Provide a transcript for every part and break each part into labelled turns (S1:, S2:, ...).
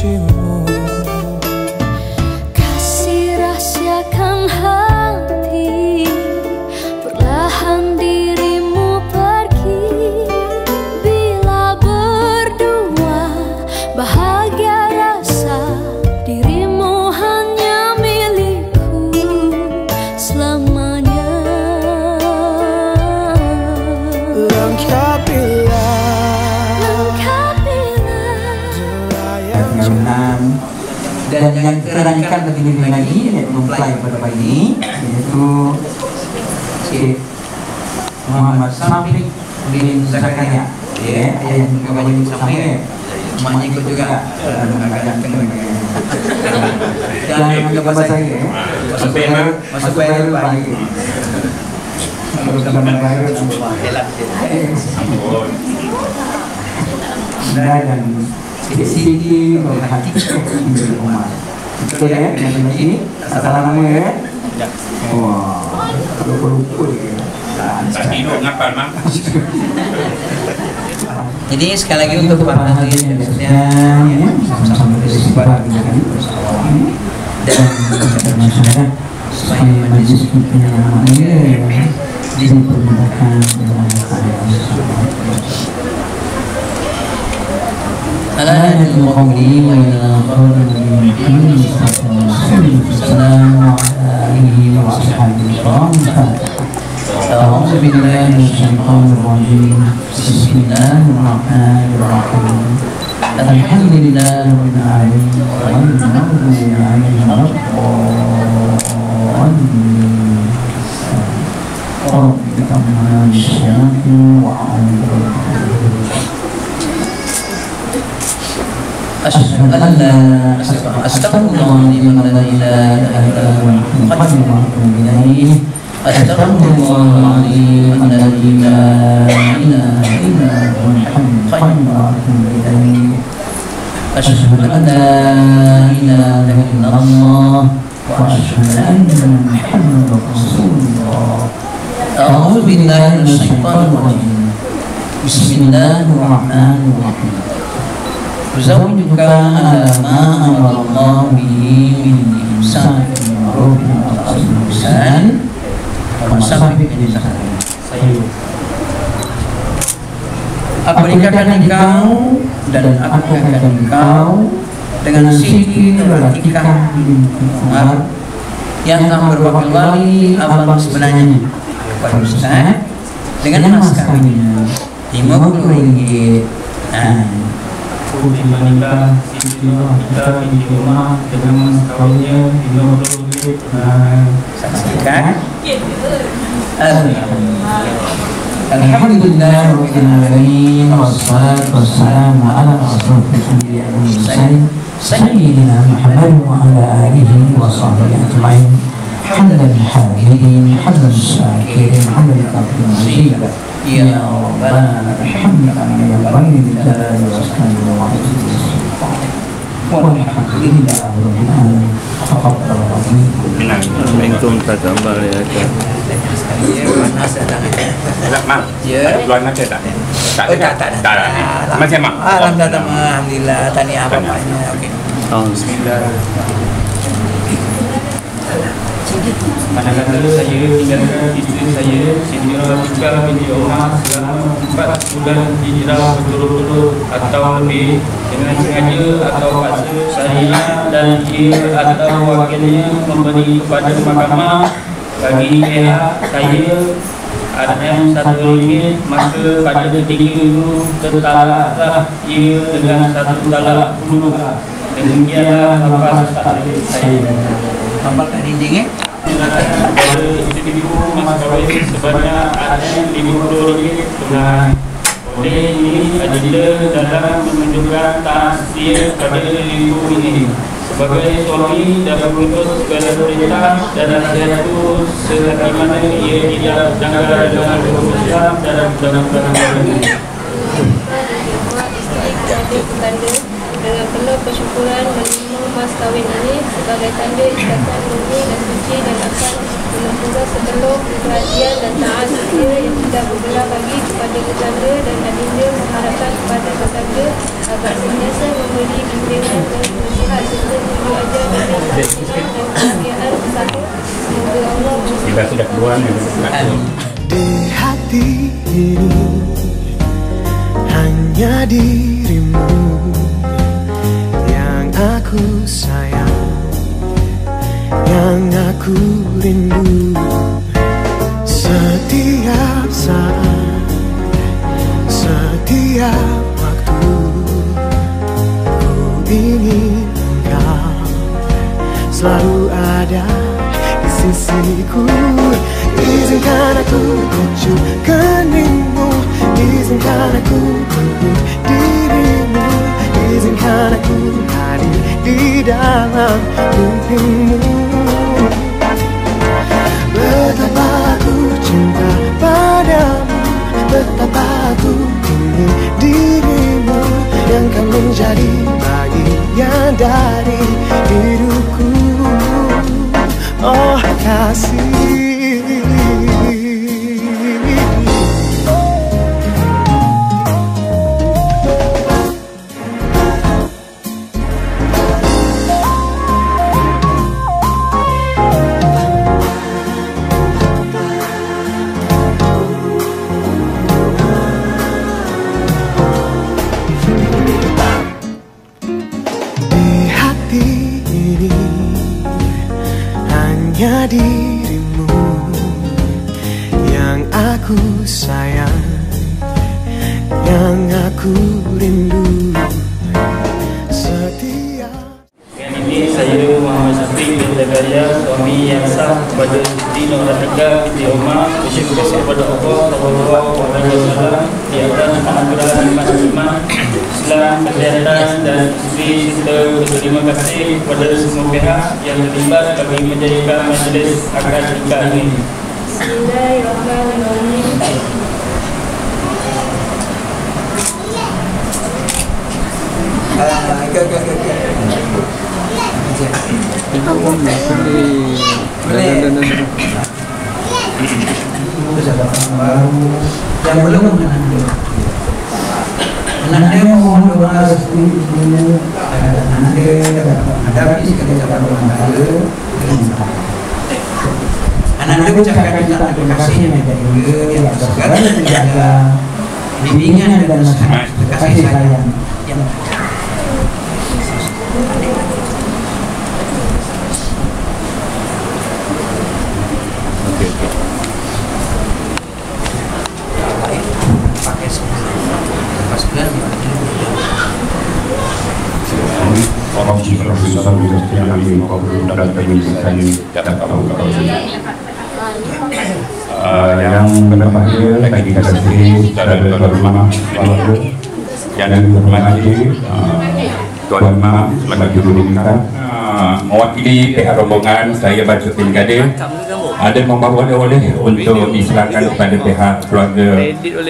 S1: she mempelai pada pagi ini yaitu Syekh Muhammad Safi bin Zakaria ya yang juga banyak sampai ya
S2: Maknya ikut juga
S1: Jangan anggap bahasa saya ya
S2: Masuk baru Masuk
S1: kita baru dan sedikit hati umat. Betul ya, yang ini. Asal nama ya. Wah, lupa lupa dia.
S2: Jadi sekali lagi untuk para yang khususnya
S1: ya, dan masyarakat supaya yang namanya dipermudahkan dalam keadaan على المقوله وإلى قول المؤمنين السلام على آله وأصحابه الكرام أعوذ بالله من الشيطان الرجيم بسم الله الرحمن الرحيم الحمد لله رب العالمين والمغضوب عليهم ولا الضالين رب كما بالشياط وأعوذ أشهد أن لا إله إلا هو المقدم وأتوب إليه أستغفر الله الحي أشهد أن لا إله إلا الله وأشهد أن محمدا رسول الله. أعوذ بالله من الشيطان الرجيم. بسم الله الرحمن الرحيم. أزوجك على ما أمر الله به من الإحسان بالمعروف وأصل الإحسان ومسافة الإحسان Aku nikahkan engkau dan aku nikahkan engkau dengan Siti Nuratika binti Umar yang telah berbakal wali abang sebenarnya kepada Ustaz dengan mas kawinnya 50 ringgit. Nah,
S3: menikah Siti kita di rumah dengan kawinnya 50 ringgit
S2: saksikan.
S1: Alhamdulillah Rabbil Alamin Wassalatu wassalamu ala asrafil anbiya wal mursalin Sayyidina Muhammad wa ala alihi wa hamdan syakirin, hamdan kafir mazid Ya Rabbana alhamdulillah ya bayi billahi wa sallallahu wa Walhamdulillah Rabbil Alamin Taqabbal minkum
S4: Minkum tak gambar ya kan. Tak mak.
S2: Ya.
S4: Luar nanti tak? Tak
S2: tak, tak,
S4: Tak. tak. Macam mak.
S2: Alhamdulillah, alhamdulillah. Tahniah bapaknya. Okey.
S4: Oh, bismillah.
S3: Manakala saya tinggalkan isteri saya Siti Nuratika binti Umar selama 4 bulan hijrah berturut-turut atau lebih dengan sengaja atau paksa saya dan ia atau wakilnya memberi kepada mahkamah bagi pihak saya. Ada yang satu ringgit maka pada ketika itu tertalaklah ia dengan satu talak bunuh demikianlah lepas takdir saya Tunai. Oleh ini dalam ini sebagai suami dan menuntut segala perintah dan nasihat itu selagi mana ia tidak janggal dengan hukum Islam dalam undang-undang ini.
S5: isteri kepada dengan penuh kesyukuran menerima mas kawin ini sebagai tanda ikatan murni dan suci dan akan menentukan sepenuh perhatian dan taat setia yang tidak berbelah bagi kepada tetangga dan adinda mengharapkan kepada tetangga agar sentiasa memberi bimbingan dan nasihat serta tunjuk ajar dan kesetiaan bersama. Semoga Allah
S4: Kita sudah keluar.
S6: Di hati ini hanya dirimu aku sayang, yang aku rindu. Setiap saat, setiap waktu, ku ingin engkau selalu ada di sisiku. Izinkan aku tujuh keningmu Izinkan aku dirimu Izinkan aku hadir di dalam mimpimu. Betapa aku cinta padamu Betapa aku ingin dirimu Yang kan menjadi bagian dari hidupku dirimu yang aku sayang, yang aku rindu. Setiap
S3: Dengan ini saya Muhammad Syafiq bin Zakaria suami yang sah kepada Siti Nur Rafiqah binti Umar bersyukur kepada Allah Subhanahu wa taala di atas anugerah nikmat Islam kesehatan dan isteri serta berterima kasih kepada semua pihak yang terlibat bagi menjadikan majlis akad nikah ini.
S5: Bismillahirrahmanirrahim.
S2: Ah, ikut, ikut, ikut, ikut. Boleh. Yang belum ucapkan kita terima kasih. Kepada Ibu yang segala menjaga bimbingan dan nasihat kasih sayang yang
S4: Orang jika bisa yang selamat dirundingkan mewakili pihak rombongan saya Batu Tingkade ada membawa oleh-oleh untuk diserahkan kepada pihak keluarga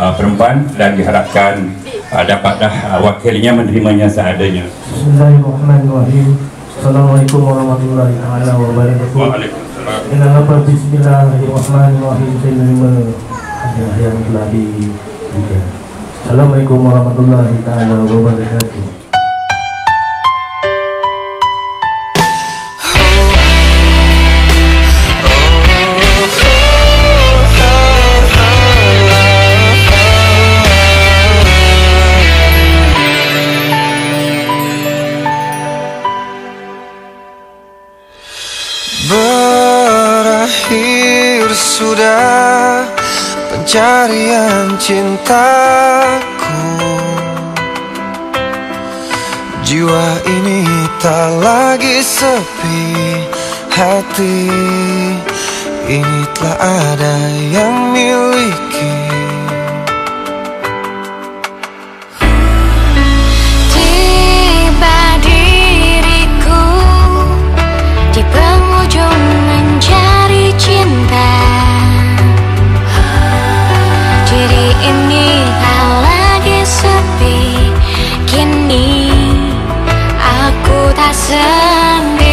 S4: uh, perempuan dan diharapkan uh, dapatlah uh, wakilnya menerimanya seadanya.
S7: Bismillahirrahmanirrahim. Assalamualaikum warahmatullahi taala wabarakatuh.
S4: Waalaikumsalam.
S7: Bismillahirrahmanirrahim saya menerima hadiah yang telah diberikan. Assalamualaikum warahmatullahi taala wabarakatuh.
S6: Pencarian cintaku. Jiwa ini tak lagi sepi Hati. Ini telah ada yang miliki.
S8: Tiba diriku di penghujung mencari cinta ini. Tak lagi sepi. Kini aku tak sendiri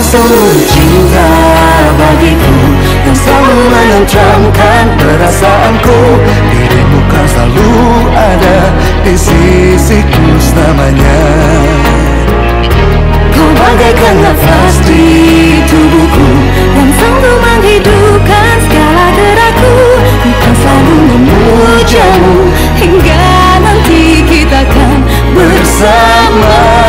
S9: seluruh cinta bagiku Yang selalu menencamkan perasaanku. Dirimu
S10: kan selalu ada di sisiku selamanya. Kau bagaikan nafas di tubuhku Yang selalu menghidupkan segala gerakku. Ku kan selalu memujamu Hingga nanti kita kan bersama.